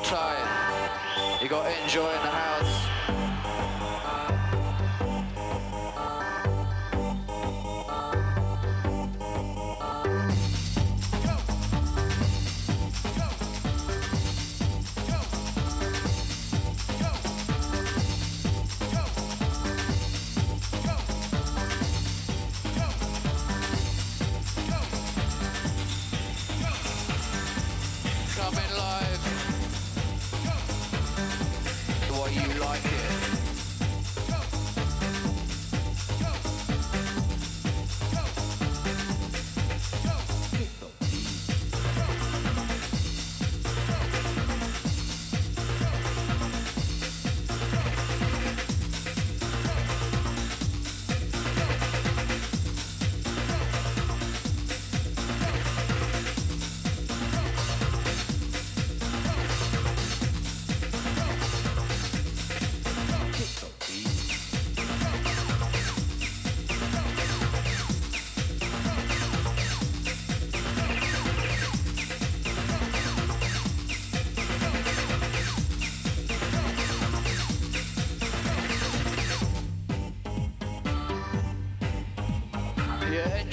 tight. You got N-Joi in the house.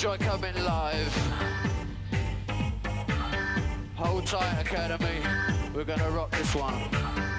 Enjoy coming live. Hold tight, Academy. We're gonna rock this one.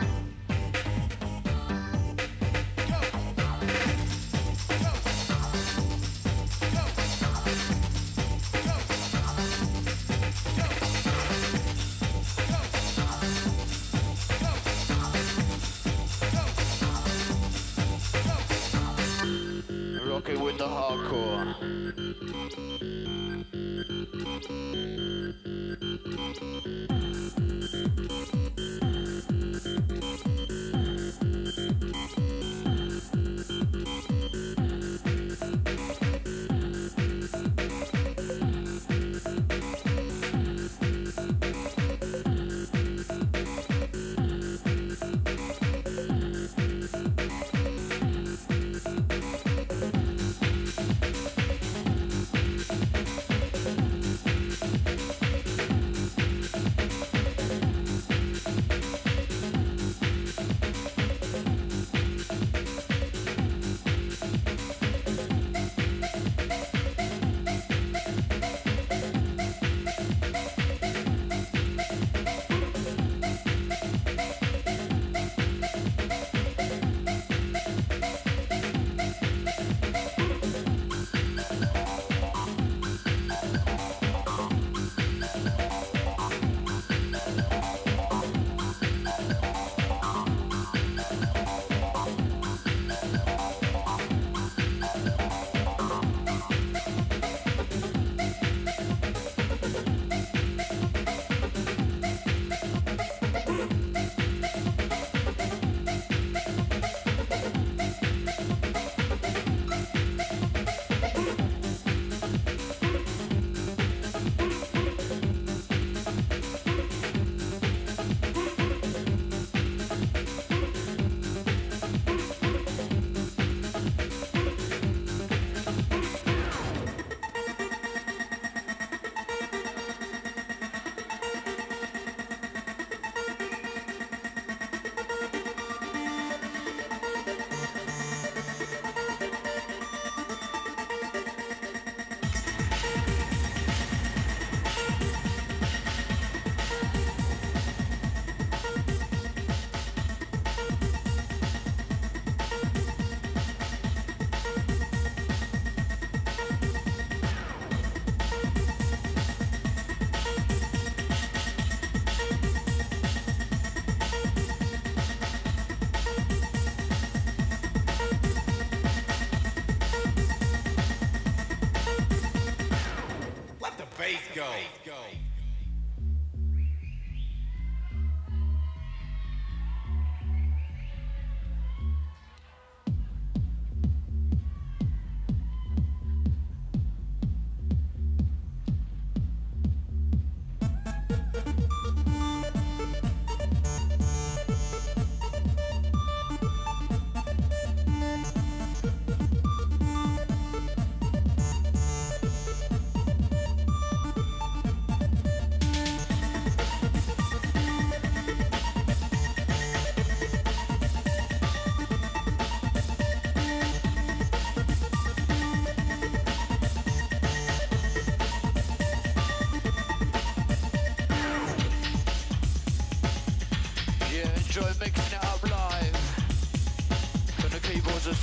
Go.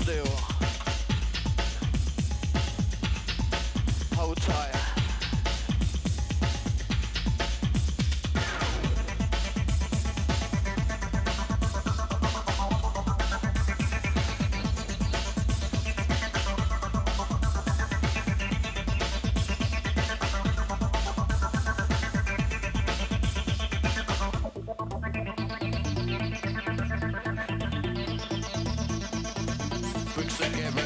Still. Hold tight. Bricks together